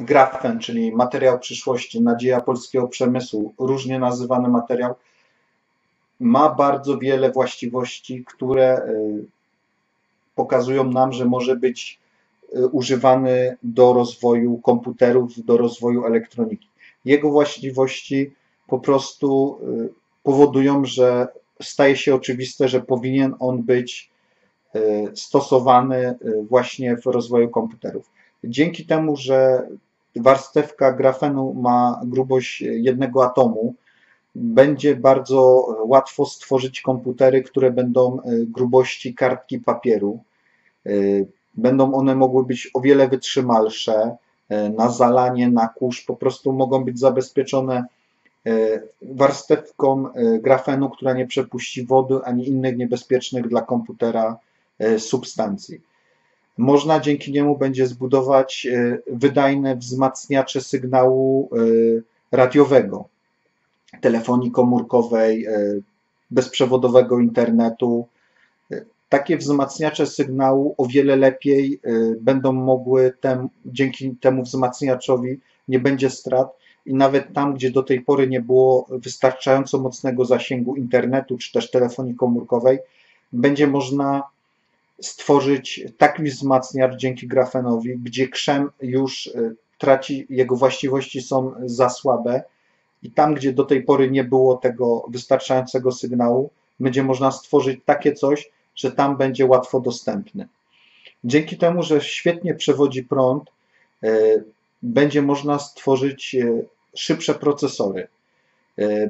grafen, czyli materiał przyszłości, nadzieja polskiego przemysłu, różnie nazywany materiał, ma bardzo wiele właściwości, które y, pokazują nam, że może być y, używany do rozwoju komputerów, do rozwoju elektroniki. Jego właściwości po prostu y, powodują, że staje się oczywiste, że powinien on być stosowany właśnie w rozwoju komputerów. Dzięki temu, że warstewka grafenu ma grubość jednego atomu, będzie bardzo łatwo stworzyć komputery, które będą e, grubości kartki papieru. E, będą one mogły być o wiele wytrzymalsze e, na zalanie, na kurz, po prostu mogą być zabezpieczone warstewką grafenu, która nie przepuści wody ani innych niebezpiecznych dla komputera substancji. Można dzięki niemu będzie zbudować wydajne wzmacniacze sygnału radiowego telefonii komórkowej, e, bezprzewodowego internetu. E, takie wzmacniacze sygnału o wiele lepiej e, będą mogły, tem, dzięki temu wzmacniaczowi nie będzie strat i nawet tam, gdzie do tej pory nie było wystarczająco mocnego zasięgu internetu czy też telefonii komórkowej, będzie można stworzyć taki wzmacniacz dzięki grafenowi, gdzie krzem już traci, jego właściwości są za słabe i tam, gdzie do tej pory nie było tego wystarczającego sygnału, będzie można stworzyć takie coś, że tam będzie łatwo dostępny. Dzięki temu, że świetnie przewodzi prąd, e, będzie można stworzyć e, szybsze procesory.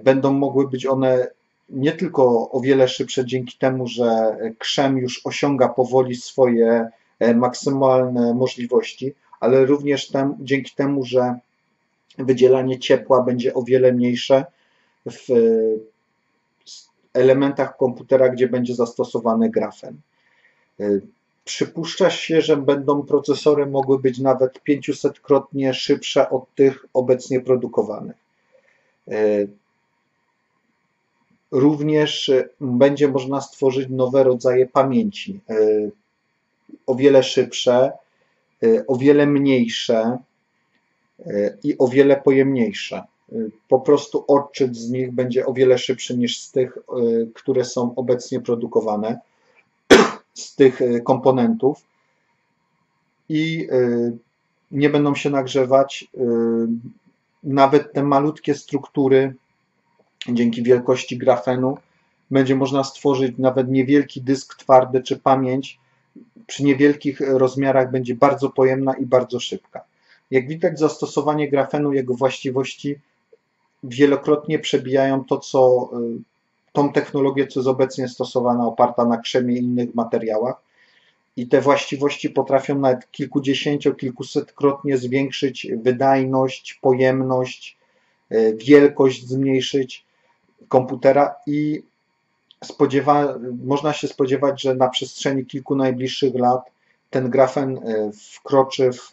Będą mogły być one nie tylko o wiele szybsze dzięki temu, że krzem już osiąga powoli swoje maksymalne możliwości, ale również dzięki temu, że wydzielanie ciepła będzie o wiele mniejsze w elementach komputera, gdzie będzie zastosowany grafen. Przypuszcza się, że będą procesory mogły być nawet 500-krotnie szybsze od tych obecnie produkowanych. Również będzie można stworzyć nowe rodzaje pamięci, o wiele szybsze, o wiele mniejsze, i o wiele pojemniejsze. Po prostu odczyt z nich będzie o wiele szybszy niż z tych, e, które są obecnie produkowane, z tych e, komponentów i e, nie będą się nagrzewać. Nawet te malutkie struktury, dzięki wielkości grafenu, będzie można stworzyć nawet niewielki dysk twardy czy pamięć. Przy niewielkich rozmiarach będzie bardzo pojemna i bardzo szybka. Jak widać, zastosowanie grafenu, jego właściwości wielokrotnie przebijają to, co y, tą technologię, co jest obecnie stosowana, oparta na krzemie i innych materiałach. I te właściwości potrafią nawet kilkudziesięcio, kilkusetkrotnie zwiększyć wydajność, pojemność, y, wielkość zmniejszyć komputera i spodziewa, można się spodziewać, że na przestrzeni kilku najbliższych lat ten grafen y, wkroczy w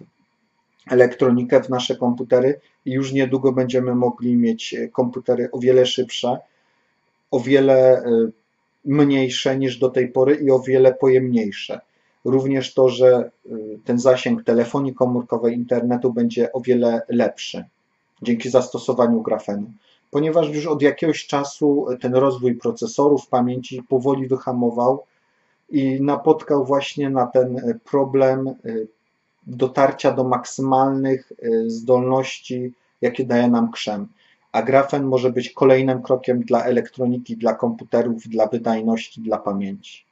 elektronikę w nasze komputery i już niedługo będziemy mogli mieć e, komputery o wiele szybsze, o wiele e, mniejsze niż do tej pory i o wiele pojemniejsze. Również to, że e, ten zasięg telefonii komórkowej, internetu będzie o wiele lepszy dzięki zastosowaniu grafenu. Ponieważ już od jakiegoś czasu ten rozwój procesorów, pamięci powoli wyhamował i napotkał właśnie na ten problem dotarcia do maksymalnych y, zdolności, jakie daje nam krzem. A grafen może być kolejnym krokiem dla elektroniki, dla komputerów, dla wydajności, dla pamięci.